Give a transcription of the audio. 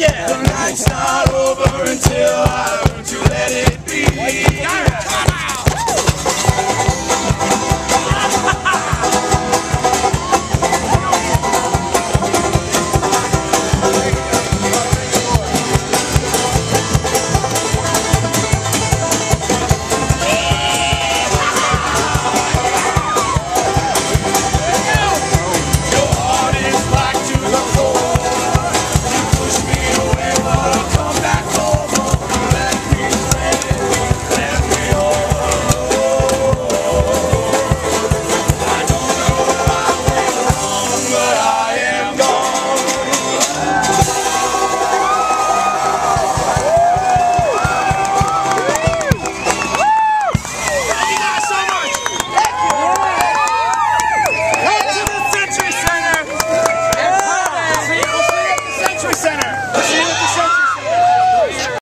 yeah. The night's not over until I learn to let it